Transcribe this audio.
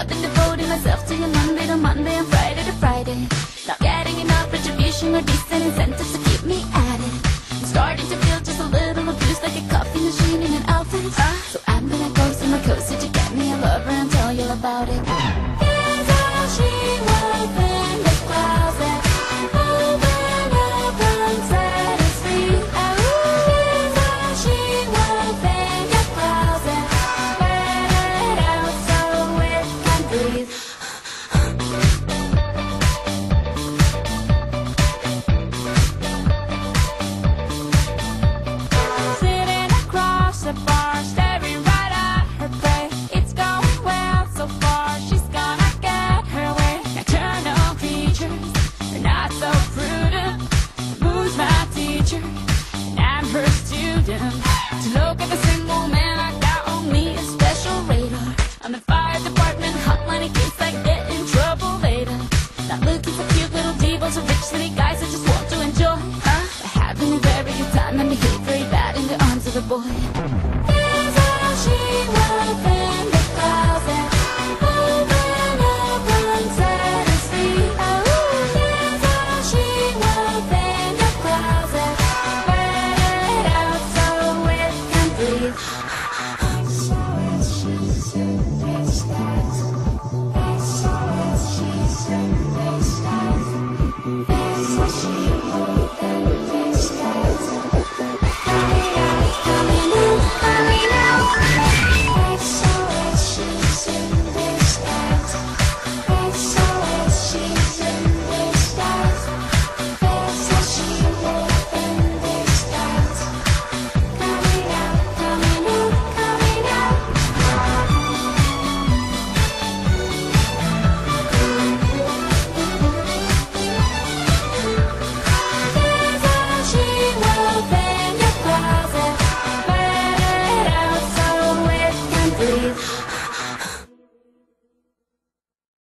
I've been devoting myself to you Monday to Monday and Friday to Friday. Not getting enough retribution or decent incentives to keep me at it. I'm starting to feel just a little abused like a coffee machine in an office. So I'm gonna go somewhere cozy to get me a lover and tell you about it. Not so prudent. Who's my teacher, I'm her student. To look at the single man, I got on me a special radar. I'm the fire department hotline in case I get in trouble later. Not looking for cute little divas or rich city guys I just want to enjoy. Huh? Having a very good time and behave very bad in the arms of a boy.